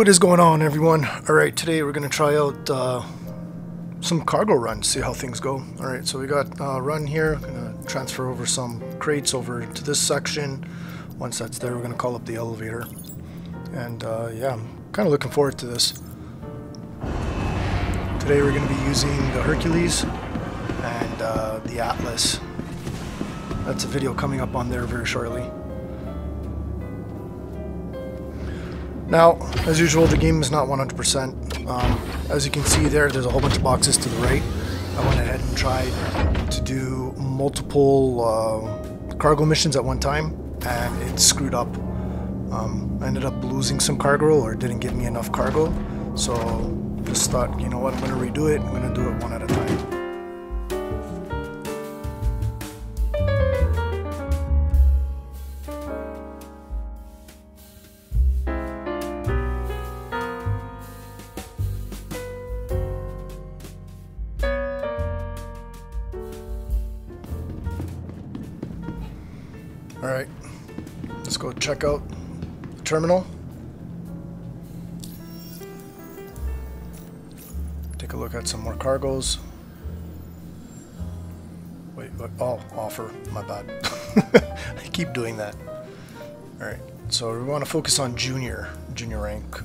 what is going on everyone? Alright, today we're going to try out uh, some cargo runs, see how things go. Alright, so we got a uh, run here, to transfer over some crates over to this section. Once that's there, we're going to call up the elevator. And uh, yeah, I'm kind of looking forward to this. Today we're going to be using the Hercules and uh, the Atlas. That's a video coming up on there very shortly. Now, as usual, the game is not 100%. Um, as you can see there, there's a whole bunch of boxes to the right. I went ahead and tried to do multiple uh, cargo missions at one time, and it screwed up. Um, I ended up losing some cargo, or didn't give me enough cargo, so just thought, you know what, I'm going to redo it. I'm going to do it one at a time. Alright, let's go check out the terminal. Take a look at some more cargoes. Wait, what? Oh, offer. My bad. I keep doing that. Alright, so we want to focus on junior, junior rank.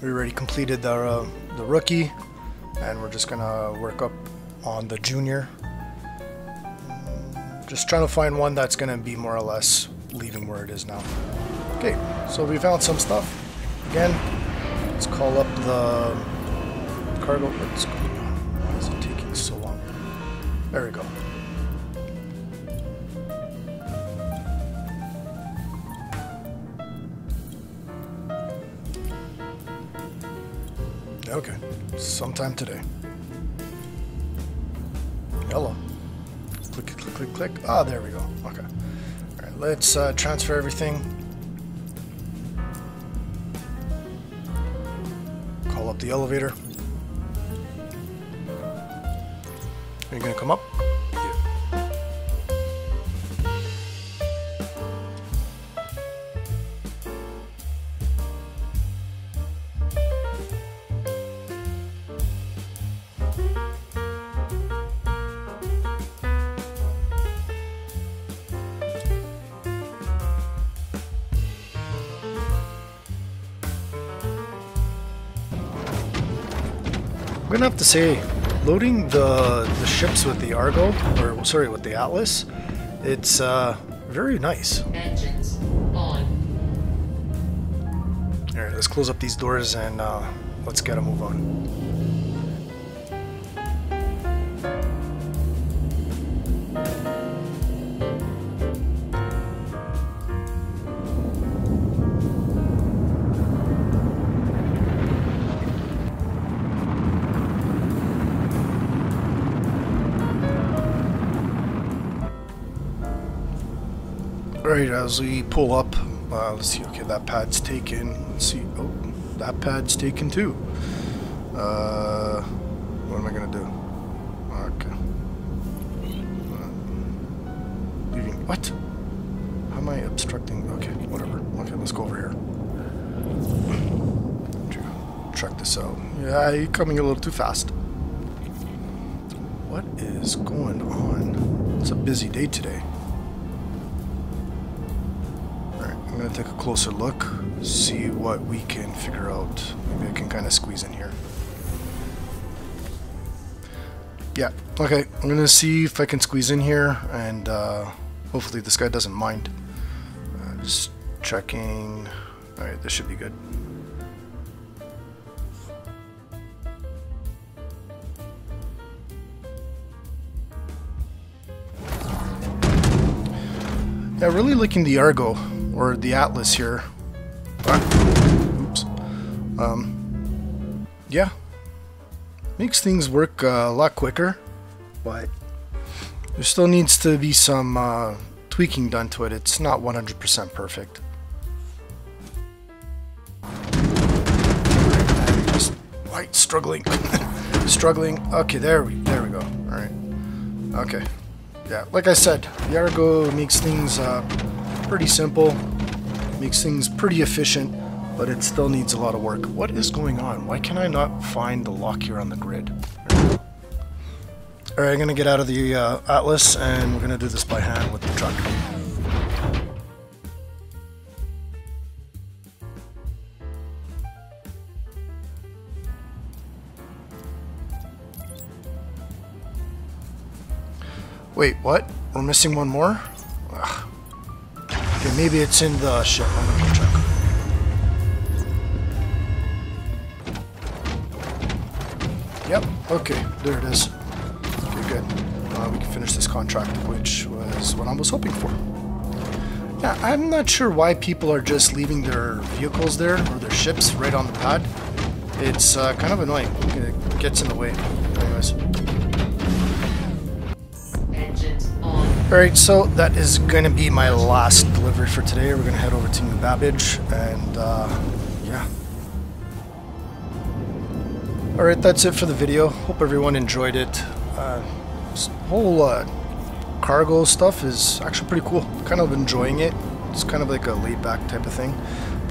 We already completed the, uh, the rookie, and we're just gonna work up on the junior. Just trying to find one that's going to be more or less leaving where it is now. Okay, so we found some stuff. Again, let's call up the cargo. What's going on? Why is it taking so long? There we go. Okay, sometime today. Hello click, click. Ah, oh, there we go. Okay. All right, let's uh, transfer everything. Call up the elevator. Are you gonna come up? Gonna have to say, loading the the ships with the Argo, or sorry, with the Atlas, it's uh, very nice. Engines on. All right, let's close up these doors and uh, let's get a move on. Alright, as we pull up, uh, let's see, okay, that pad's taken. Let's see, oh, that pad's taken too. Uh, what am I going to do? Okay. Uh, leaving, what? How am I obstructing? Okay, whatever. Okay, let's go over here. Check this out. Yeah, you're coming a little too fast. What is going on? It's a busy day today. Going to take a closer look, see what we can figure out. Maybe I can kind of squeeze in here. Yeah, okay, I'm going to see if I can squeeze in here, and uh, hopefully this guy doesn't mind. Uh, just checking. Alright, this should be good. Yeah, really liking the Argo or the Atlas here. oops. Um, yeah, makes things work uh, a lot quicker, but there still needs to be some uh, tweaking done to it. It's not 100% perfect. Just white struggling, struggling. Okay, there we there we go. All right. Okay. Yeah, like I said, the Argo makes things uh, pretty simple, makes things pretty efficient. but it still needs a lot of work. What is going on? Why can I not find the lock here on the grid? Alright, I'm gonna get out of the uh, Atlas and we're gonna do this by hand with the truck. Wait, what? We're missing one more? Maybe it's in the ship. I'm gonna go check. Yep, okay, there it is. Okay, good. Uh, we can finish this contract, which was what I was hoping for. Yeah, I'm not sure why people are just leaving their vehicles there, or their ships, right on the pad. It's uh, kind of annoying. It gets in the way. Anyways. Alright, so that is going to be my last delivery for today. We're going to head over to New Babbage, and uh, yeah. Alright, that's it for the video. Hope everyone enjoyed it. Uh, whole uh, cargo stuff is actually pretty cool. Kind of enjoying it. It's kind of like a laid-back type of thing.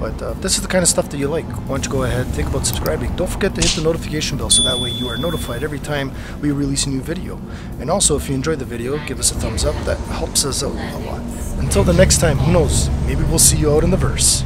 But uh, this is the kind of stuff that you like. Why don't you go ahead, think about subscribing. Don't forget to hit the notification bell so that way you are notified every time we release a new video. And also, if you enjoyed the video, give us a thumbs up. That helps us out a lot. Until the next time, who knows? Maybe we'll see you out in the verse.